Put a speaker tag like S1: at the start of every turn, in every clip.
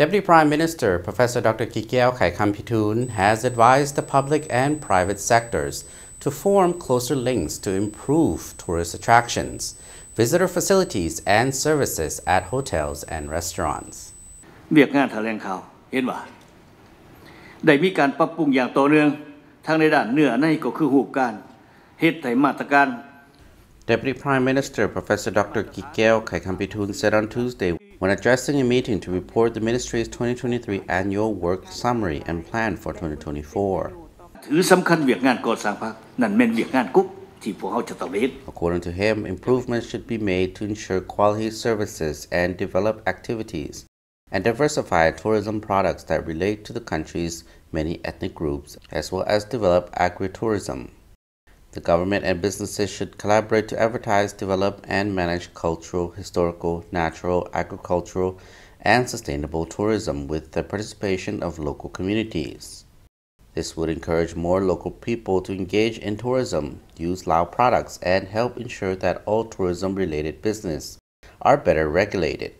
S1: Deputy Prime Minister Professor Dr. Kikeo Kaikam has advised the public and private sectors to form closer links to improve tourist attractions, visitor facilities and services at hotels and restaurants.
S2: เรียกงานแถลงข่าวเห็นว่าได้มีการปรับปรุงอย่างต่อเนื่องทั้งในด้านเนื้อในก็คือหูการเฮ็ดให้มาตรการ
S1: Deputy Prime Minister Professor Dr. Kikeo Khaykhamphithoune said on Tuesday when addressing a meeting to report the ministry's 2023 annual work summary and plan for 2024.
S2: ถือสำคัญเวียกงานก่อสร้างพรรคนั่นแม่นเวียกงานกุ๊กที่พวกเขาจะต้องเฮ็ด
S1: According to him, improvements should be made to ensure quality services and develop activities and diversify tourism products that relate to the country's many ethnic groups, as well as develop agritourism. The government and businesses should collaborate to advertise, develop, and manage cultural, historical, natural, agricultural, and sustainable tourism with the participation of local communities. This would encourage more local people to engage in tourism, use Lao products, and help ensure that all tourism related business are better regulated.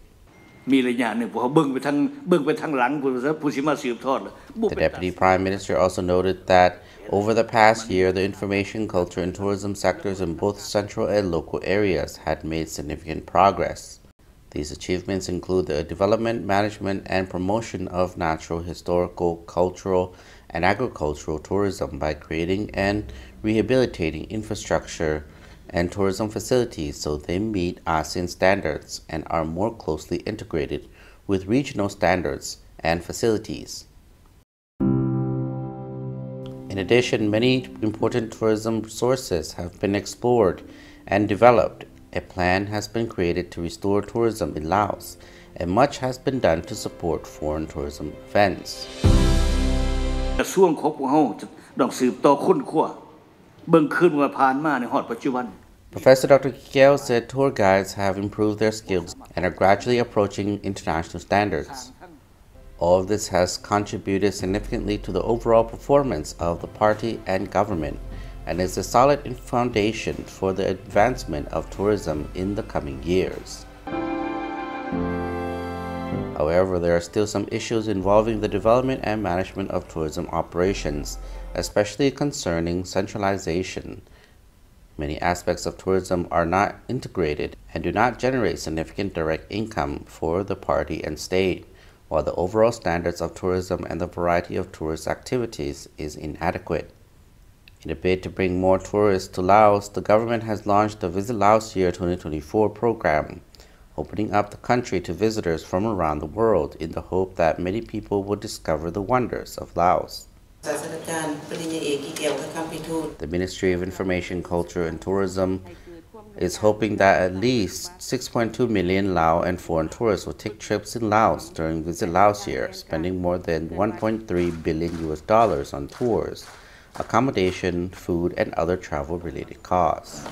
S1: The Deputy Prime Minister also noted that over the past year, the information, culture, and tourism sectors in both central and local areas had made significant progress. These achievements include the development, management, and promotion of natural, historical, cultural, and agricultural tourism by creating and rehabilitating infrastructure and tourism facilities so they meet ASEAN standards and are more closely integrated with regional standards and facilities. In addition, many important tourism sources have been explored and developed. A plan has been created to restore tourism in Laos, and much has been done to support foreign tourism events.
S2: กระทรวงของพวกเขาจะต้องสืบต่อค้นคว้าเบิ่งขึ้นว่าผ่านมาในฮอดปัจจุบัน
S1: Professor Dr. Kikeo said tour guides have improved their skills and are gradually approaching international standards. All of this has contributed significantly to the overall performance of the party and government and is a solid foundation for the advancement of tourism in the coming years. However, there are still some issues involving the development and management of tourism operations, especially concerning centralization. Many aspects of tourism are not integrated and do not generate significant direct income for the party and state, while the overall standards of tourism and the variety of tourist activities is inadequate. In a bid to bring more tourists to Laos, the government has launched the Visit Laos Year 2024 program, opening up the country to visitors from around the world in the hope that many people will discover the wonders of Laos. The Ministry of Information, Culture and Tourism is hoping that at least 6.2 million Lao and foreign tourists will take trips in Laos during Visit Laos year, spending more than 1.3 billion US dollars on tours, accommodation, food, and other travel related costs.